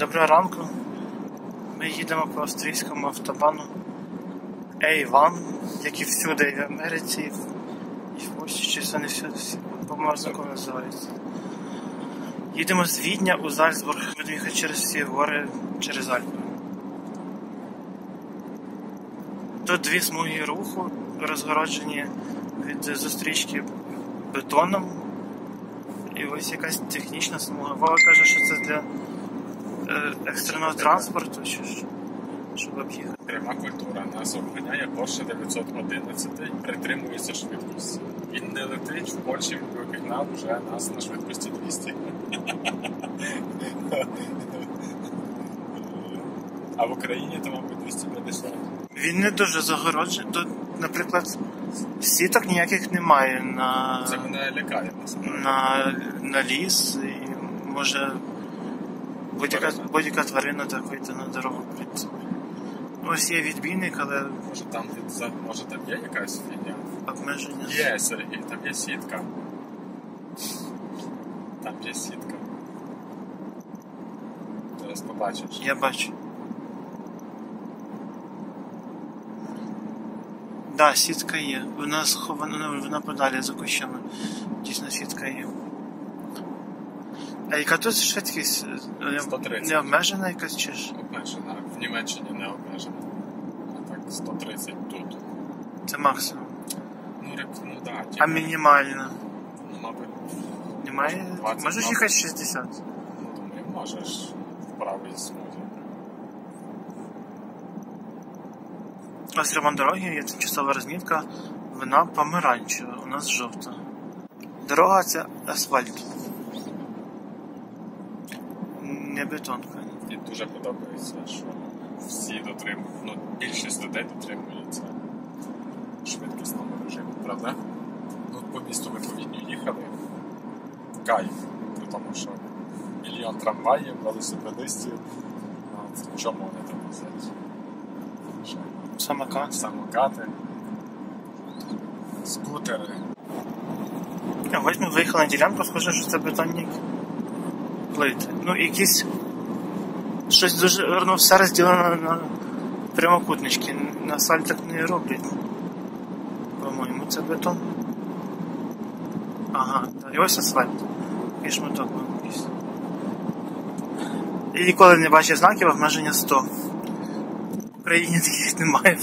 Доброго ранку. Ми їдемо по австрійському автобану A1, як і всюди, і в Америці, і в, Польщі, чи це не всюди, по-моєму, називається. Їдемо з Відня у Зальцбург, будемо їхати через всі гори, через Альпи. Тут дві смуги руху розгороджені від зустрічки бетоном. І ось якась технічна смуга. Вова каже, що це для екстреного транспорту, чи ж, щоб об'їхати. Пряма культура нас обганяє Porsche 911, притримується швидкості. Він не летить в Польщі, він обігнав вже нас на швидкості 200. А в Україні то, мабуть, 250. Він не дуже загороджений. Тут, наприклад, сіток ніяких немає на, Це мене лякає на, на ліс і може будь-яка, будь-яка тварина так вийти на дорогу, в принципі. Ось є відбійник, але Може там від може там є якась фігня? обмеження. Є, Сергій, там є сітка. Там є сітка. Зараз побачиш. Я бачу. Да, сітка є. Вона схована, ну, вона подалі за кущами. Дійсно, сітка є. А яка тут швидкість? Е, 130. Не обмежена якась чи ж? Обмежена. В Німеччині не обмежена. А так 130 тут. Це максимум. Ну, рек- ну да, А мінімальна? ну, мабуть, Немає? 20, Можеш 20. їхати 60? ну, думаю, можеш в правій смузі. Ось ремонт дороги, є тимчасова розмітка. Вона помаранчева, у нас жовта. Дорога це асфальт. Не. І дуже подобається, що всі дотримують, ну, більшість людей дотримуються швидкісного режиму, правда? Ну, по місту ми по Відню їхали. Кайф, тому, що мільйон трамваїв, велосипедистів. От, чому вони там їздять? Ще Самокат. Самокати, скутери. Ось ми виїхали на ділянку, схоже, що це бетонні плити. Ну, якісь. Щось дуже ну, все розділено на прямокутнички. На асфальт так не роблять. По-моєму, це бетон. Ага, так. і ось асфальт. І шматок якийсь. І ніколи не бачив знаків обмеження 100. В Україні таких немає.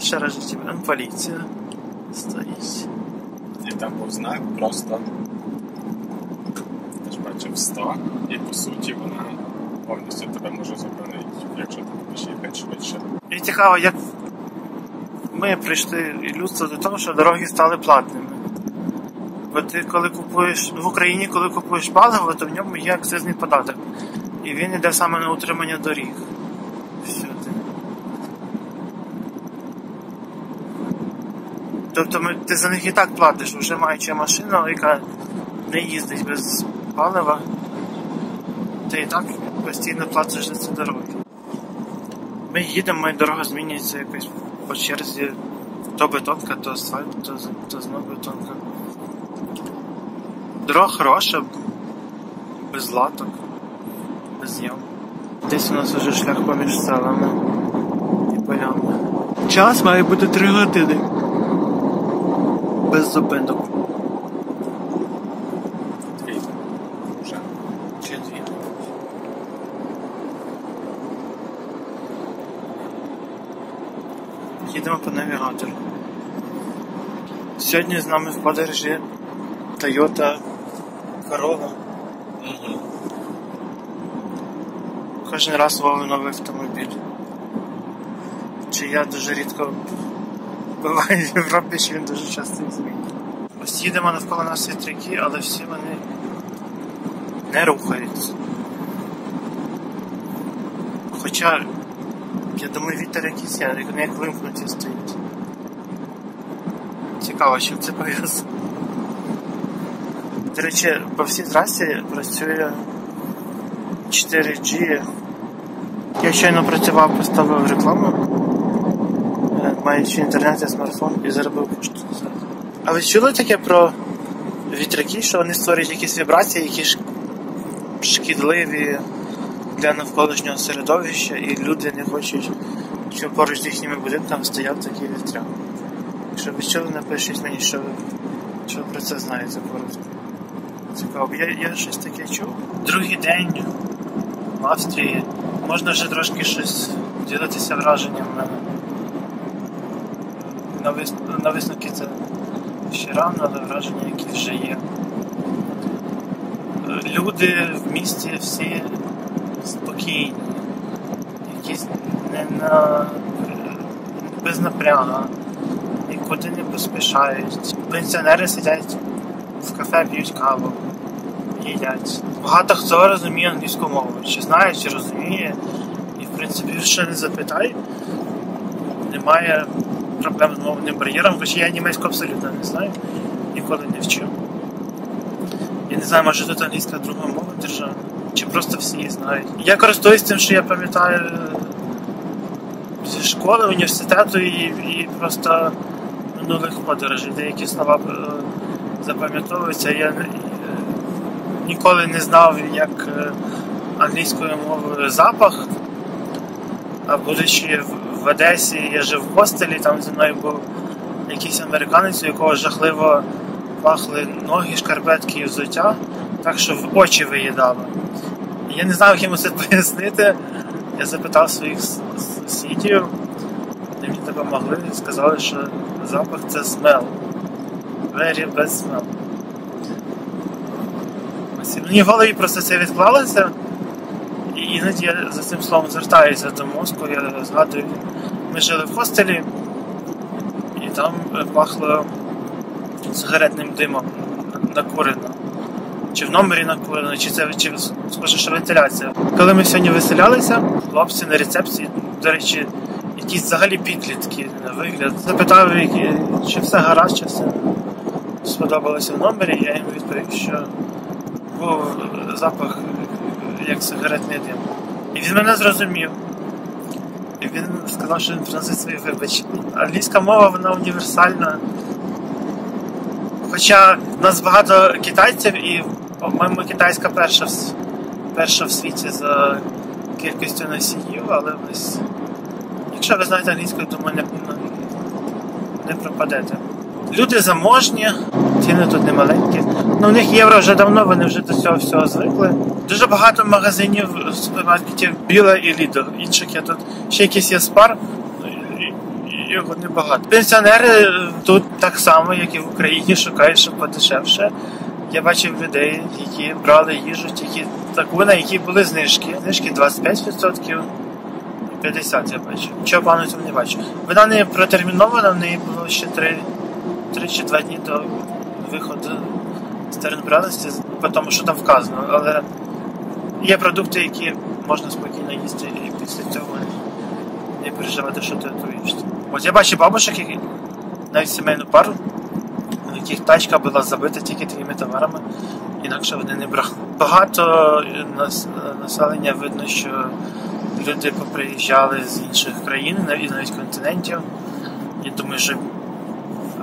Ще раз житті. Там поліція стоїть. І там був знак просто ж 100, і по суті вона повністю тебе може зупинити, якщо ти будеш їхати швидше. І цікаво, як ми прийшли і людство до того, що дороги стали платними. Бо ти коли купуєш в Україні, коли купуєш паливо, то в ньому є акцизний податок. І він йде саме на утримання доріг. Всюди. Тобто ти за них і так платиш, вже маючи машину, яка не їздить без палива, ти і так постійно платиш за ці дороги. Ми їдемо, і дорога змінюється якось по черзі. То бетонка, то асфальт, то, то знову бетонка. Дорога хороша, без латок, без ям. Десь у нас вже шлях поміж селами і полями. Час має бути 3 години. Без зупинок. Дві вже. Чи дві. Їдемо по навігатору. Сьогодні з нами в подорожі Toyota Corolla. Кожен раз ловив новий автомобіль. Чи я дуже рідко буваю в Європі, чи він дуже часто змінює. Ось їдемо навколо нас вітряки, але всі вони не рухаються. Хоча, я думаю, вітер якийсь є, як вимкнуті стоїть. Цікаво, чим це пов'язано. До речі, по всій трасі працює 4G. Я щойно працював, поставив рекламу, е, маючи інтернет і смартфон і заробив кошти. А ви чули таке про вітряки, що вони створюють якісь вібрації, які шкідливі для навколишнього середовища, і люди не хочуть, щоб поруч з їхніми будинками стояв такий вітряк. Якщо ви чули, напишіть мені, що ви, що ви про це знаєте коротко. Цікаво, я, я щось таке чув. Другий день в Австрії можна вже трошки щось ділитися враженнями. На, вис... на висновки це ще рано, але враження, які вже є. Люди в місті всі спокійні, якісь не на без напряга, нікуди не поспішають. Пенсіонери сидять в кафе, п'ють каву, їдять. Багато хто розуміє англійську мову, чи знає, чи розуміє. І в принципі, що не запитай, немає проблем з мовним бар'єром, хоча я німецьку абсолютно не знаю, ніколи не вчив. Я не знаю, може тут англійська друга мова державна, чи просто всі знають. Я користуюсь тим, що я пам'ятаю зі школи, університету і, і просто минулих подорожей. Деякі слова е, запам'ятовуються. Я е, ніколи не знав, як е, англійською мовою запах. А будучи в Одесі, я жив в хостелі, там зі мною був якийсь американець, у якого жахливо пахли ноги, шкарпетки і взуття, так що в очі виїдало. Я не знав, як йому це пояснити. Я запитав своїх сусідів, вони мені допомогли і сказали, що запах це smell. Very bad smell. Мені в голові просто це відклалося. І іноді я за цим словом звертаюся до мозку, я згадую, ми жили в хостелі, і там пахло сигаретним димом накурено. Чи в номері накурено, чи це чи схоже, що вентиляція. Коли ми сьогодні виселялися, хлопці на рецепції, до речі, якісь взагалі підлітки на вигляд. Запитав, чи все гаразд, чи все сподобалося в номері, я їм відповів, що був запах як сигаретний дим. І він мене зрозумів. І він сказав, що він приносить свої вибачення. Англійська мова вона універсальна. Хоча в нас багато китайців і, по-моєму, китайська перша в, перша в світі за кількістю носіїв, але ось, якщо ви знаєте англійську, то ми не, не пропадете. Люди заможні, ціни тут не маленькі. Ну, у них євро вже давно, вони вже до цього всього звикли. Дуже багато магазинів, супермаркетів Біла і Лідо. Інших я тут ще якийсь є спар, його небагато. Пенсіонери тут так само, як і в Україні, шукають, щоб подешевше. Я бачив людей, які брали їжу, тільки таку, на які були знижки. Знижки 25%. 50 я бачу. Нічого поганого цьому не бачу. Вона не протермінована, в неї було ще 3, 3 чи 2 дні до виходу з термінбраності, по тому, що там вказано. Але є продукти, які можна спокійно їсти і після цього не переживати, що ти готуєш. От я бачу бабушек, які навіть сімейну пару, яких тачка була забита тільки такими товарами, інакше вони не брали. Багато населення видно, що люди поприїжджали з інших країн і навіть континентів. Я думаю, що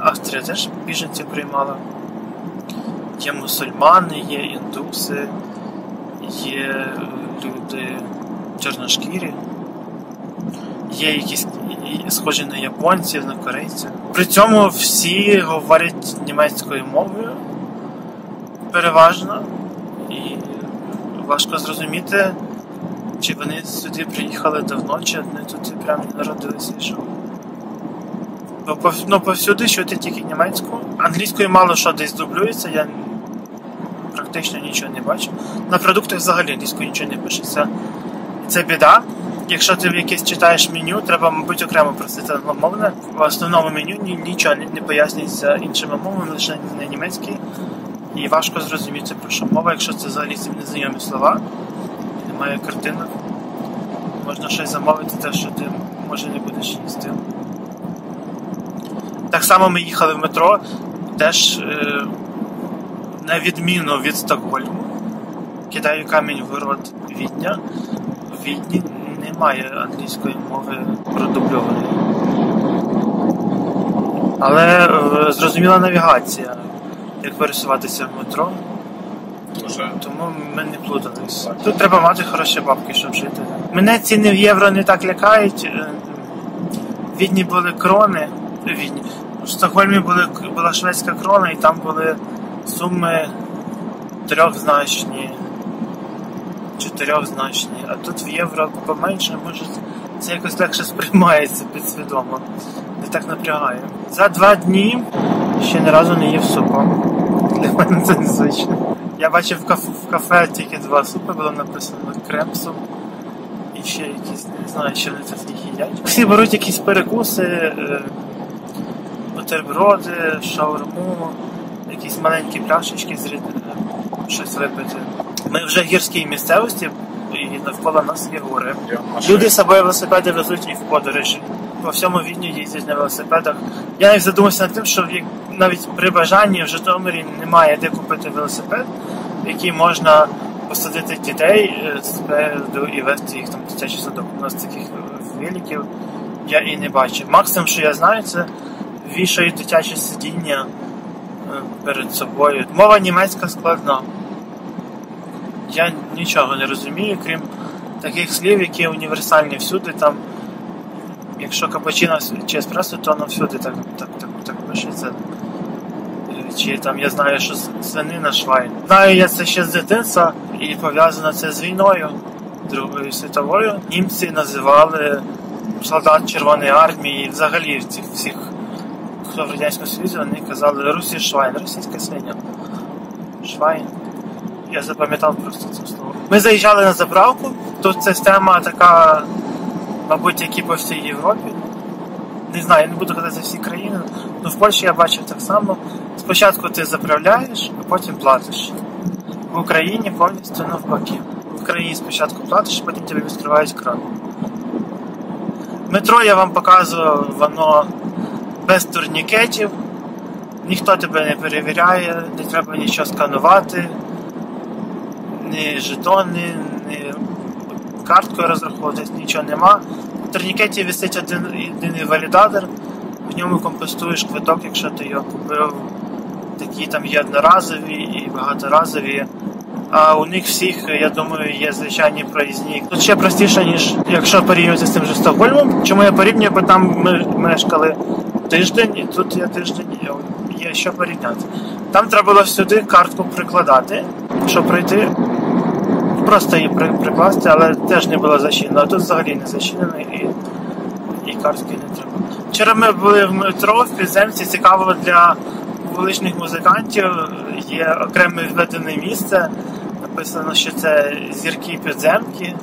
Австрія теж біженців приймала. Є мусульмани, є індуси, є люди чорношкірі, є якісь схожі на японців, на корейців. При цьому всі говорять німецькою мовою переважно, і важко зрозуміти, чи вони сюди приїхали давно, чи вони тут прямо народилися і живуть. Бо ну, повсюди чути тільки німецьку. Англійською мало що десь дублюється, я практично нічого не бачу. На продуктах взагалі англійською нічого не пишеться. Це біда. Якщо ти в якесь читаєш меню, треба, мабуть, окремо просити англомовне. В основному меню нічого не пояснюється іншими мовами, лише на німецькій. І важко зрозуміти, про що мова, якщо це взагалі незнайомі слова, немає картинок. Можна щось замовити, те, що ти може не будеш їсти. Так само ми їхали в метро, теж е, на відміну від Стокгольму. Кидаю камінь в рот Відня. Відні немає англійської мови продубльованої. Але е, зрозуміла навігація, як пересуватися в метро. Уже Тому ми не плутались. Тут треба мати хороші бабки, щоб жити. Мене ціни в євро не так лякають. Е, Відні були крони. В Відні. В Стокгольмі були, була шведська крона, і там були суми трьохзначні, чотирьохзначні. А тут в євро поменше, може це якось легше сприймається підсвідомо. Не так напрягає. За два дні ще ні разу не їв супа. Для мене це незвично. Я бачив в кафе, тільки два супи, було написано крем-суп. І ще якісь, не знаю, що вони їх їдять. Всі беруть якісь перекуси, е, бутерброди, шаурму, якісь маленькі пляшечки з е, щось випити. Ми вже в гірській місцевості, і навколо нас є гори. Люди з собою велосипеди везуть і в подорожі. По всьому Відню їздять на велосипедах. Я навіть задумався над тим, що навіть при бажанні в Житомирі немає де купити велосипед, який можна посадити дітей е, спереду і вести їх там дитячий садок. У нас таких е, великів я і не бачив. Максимум, що я знаю, це вішають дитяче сидіння е, перед собою. Мова німецька складна. Я нічого не розумію, крім таких слів, які універсальні всюди. Там, якщо капучино чи еспресо, то воно всюди так, так, так, так пишеться. Е, Чи там я знаю, що свинина Schwein. Знаю я це ще з дитинства і пов'язано це з війною Другою світовою. Німці називали солдат Червоної армії, і взагалі цих всіх, хто в Радянському Союзі, вони казали russisch Schwein, російська свиня. Schwein. Я запам'ятав просто це слово. Ми заїжджали на заправку. Тут система така, мабуть, як і по всій Європі. Не знаю, я не буду казати за всі країни. Ну в Польщі я бачив так само. Спочатку ти заправляєш, а потім платиш. В Україні повністю навпаки. В Україні спочатку платиш, потім тобі відкривають кран. Метро я вам показував, воно без турнікетів. Ніхто тебе не перевіряє, не треба нічого сканувати ні жетони, ні карткою розраховуватись, нічого нема. В турнікеті висить один єдиний валідатор, в ньому компостуєш квиток, якщо ти його купив. Такі там є одноразові і багаторазові. А у них всіх, я думаю, є звичайні проїзні. Тут ще простіше, ніж якщо порівнювати з тим же Стокгольмом. Чому я порівнюю, бо там ми мешкали тиждень, і тут є тиждень, є що порівняти. Там треба було всюди картку прикладати, щоб пройти. Просто її при- прикласти, але теж не було зачинено. А тут взагалі не зачинено і, і не треба. Вчора ми були в метро в підземці, цікаво для вуличних музикантів. Є окреме відведене місце. Написано, що це зірки підземки.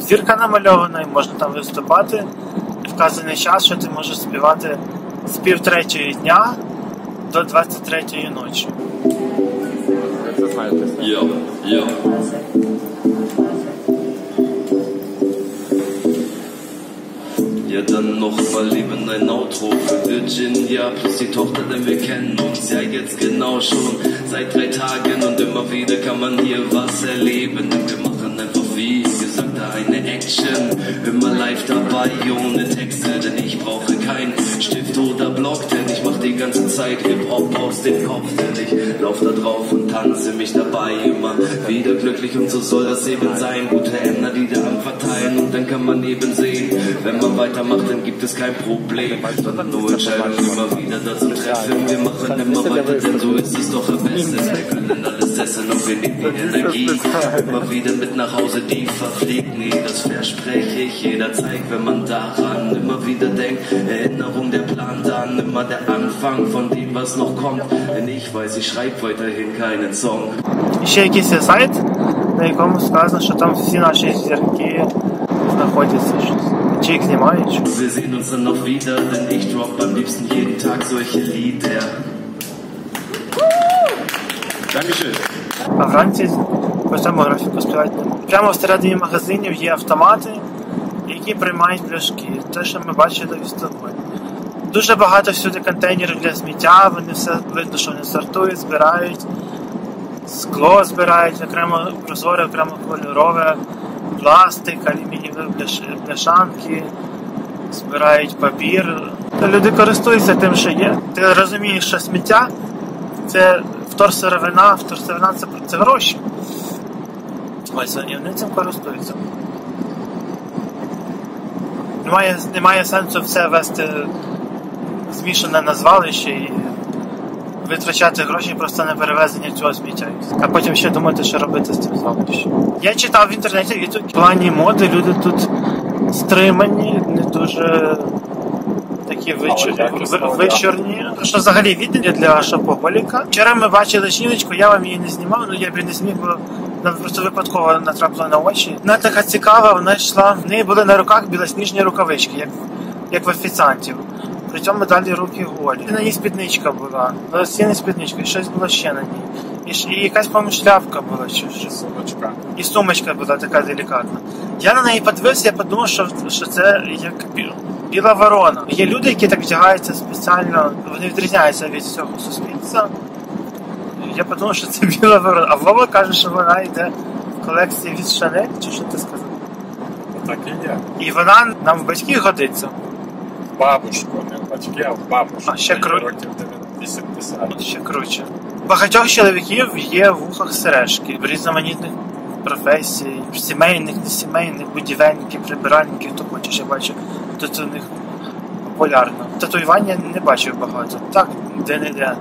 Зірка намальована, і можна там виступати. Вказаний час, що ти можеш співати з пів третьої дня до 23 ночі. Це знаєте. Ja, ja. Ja, dann noch mal eben ein Outro für Virginia plus die Tochter, denn wir kennen uns ja jetzt genau schon seit drei Tagen und immer wieder kann man hier was erleben. Denn wir machen einfach wie gesagt da eine Action. Immer live dabei, ohne Texte, denn ich brauche keinen Stift oder Block, denn ich mach die ganze Zeit Hip-Hop aus dem Kopf, denn ich lauf da drauf und tanze mich dabei immer wieder glücklich und so soll das eben sein. Gute Ämter, die da am verteilen und dann kann man eben sehen, wenn man weitermacht, dann gibt es kein Problem, sondern nur Entscheidungen immer wieder da zum Treffen. Wir machen immer weiter, denn so ist es doch am besten. Wir können alles essen und wir nehmen die Energie immer wieder mit nach Hause, die verfliegt nie. Das verspreche ich jederzeit, wenn man daran immer wieder denkt. Erinnerung, der Plan dann, immer der Anfang von dem, was noch kommt. Denn ich weiß, ich schreibe weiterhin keinen Song. І ще якийсь є сайт, на якому сказано, що там всі наші зірки знаходяться. щось. Чи їх знімають? чи- Wir sehen uns dann noch wieder, denn ich drop am liebsten jeden Tag solche Lieder. Dankeschön. А вранці по цьому графіку співати. Прямо всередині магазинів є автомати, які приймають пляшки. Те, що ми бачили в Стокгольмі. Дуже багато всюди контейнерів для сміття, вони все видно, що вони сортують, збирають, скло збирають, окремо прозоре, окремо кольорове, пластик, алюмінієві пляшанки, збирають папір. Люди користуються тим, що є. Ти розумієш, що сміття це вторсировина, вторсировина це, це гроші. Amazon, і вони цим користуються. Немає, немає сенсу все вести змішане на звалище і витрачати гроші просто на перевезення цього сміття. А потім ще думати, що робити з цим звалищем. Я читав в інтернеті, і тут в плані моди люди тут стримані, не дуже такі. Але вичорні. Що взагалі відео для шопополіка. Вчора ми бачили жіночку, я вам її не знімав, ну я б не зміг, бо просто випадково натрапила на очі. Вона така цікава, вона йшла. В неї були на руках білосніжні рукавички, як, як в офіціантів. При цьому далі руки голі. І на ній спідничка була. Волосіна спідничка, і щось було ще на ній. І, і якась, по-моєму, шляпка була чи щось. Сумочка. І сумочка була така делікатна. Я на неї подивився, я подумав, що, що це як біла ворона. Є люди, які так вдягаються спеціально, вони відрізняються від всього суспільства. Я подумав, що це біла ворона. А Вова каже, що вона йде в колекції від Шанель, чи що ти сказав? Так і є. І вона нам в батьки годиться. Бабушку, не в батьки, а в бабушку. А, ще Їй кру- років 80. Ще круче. Багатьох чоловіків є в вухах сережки в різноманітних професій, сімейних, несімейних, будівельників, прибиральників, то хочеш, я бачу, тут у них популярно. Татуювання не бачив багато. Так, де не де.